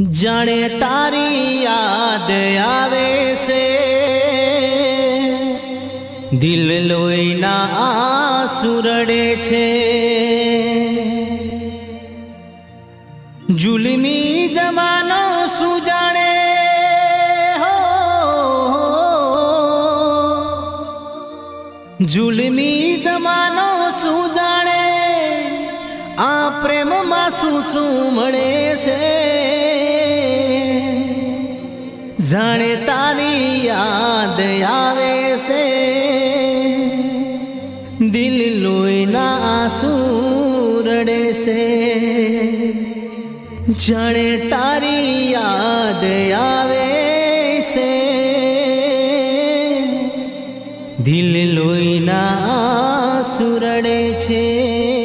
જાણે તારી યાદ આવે છે. દિલ લોહીના સુરડે છે. જુલમી જમાનો શું જાણે હો. જુલમી જમાનો શું જાણે આ પ્રેમમાં શું શું મળે છે? જાણે તારી યાદ આવે છે. દિલ લોહીના આંસુ રડે છે. જાણે તારી યાદ આવે છે. દિલ લોહીના આંસુ રડે છે.